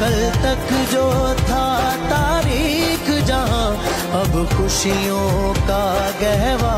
कल तक जो था तारीख जहाँ अब खुशियों का गहवा